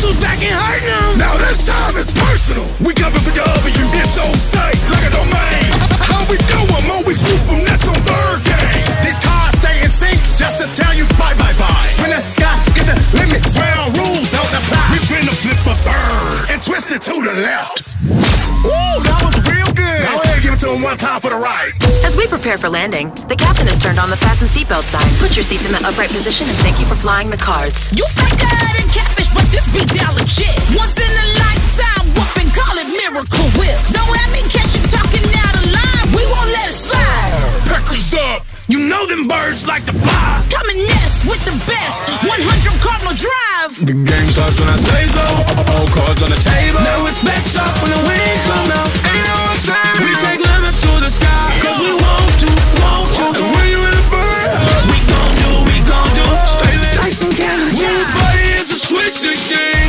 Guess back and hurting them? Now this time it's personal. We coming for the W. It's on sight like a domain. How we do 'em? Oh, we swoop 'em. That's on third game. These cars stay in sync just to tell you bye bye bye. When the sky is the limit, ground rules don't apply. We finna flip a bird and twist it to the left. Ooh, that was real good. Go ahead, give it to him one time for the right. As we prepare for landing, the captain has turned on the fasten seatbelt sign. Put your seats in the upright position and thank you for flying the cards. You fake that know them birds like to fly. Come and nest with the best. 100 Cardinal Drive. The game starts when I say so. All cards on the table. Now it's bets up when the wings come out. Ain't no time. We take limits to the sky. Cause we want to, want to. And when you in a bird, we gon' do, we gon' do. Oh. Stay lit. Like some candles. When we party, it's a sweet 16.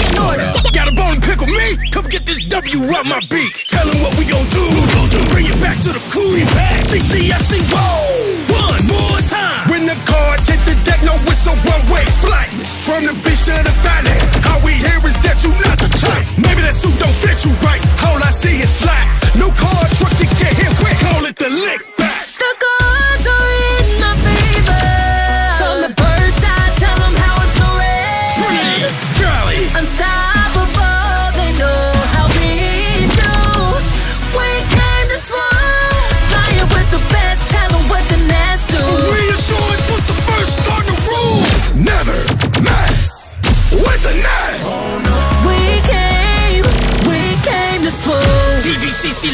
In order. got a bone to pickle me. Come get this W out my beak. Tell him what we gon' do. Bring it back to the cool back. CCFC roll. One more time. When the cards hit the deck, no whistle, one way flight. From the beach to the valley. All we hear is that you not the type. Maybe that suit don't fit you right. All I see is slack.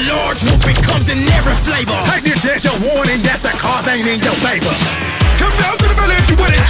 large whooping comes in every flavor. Take this as your warning that the cause ain't in your favor. Come down to the village, you wouldn't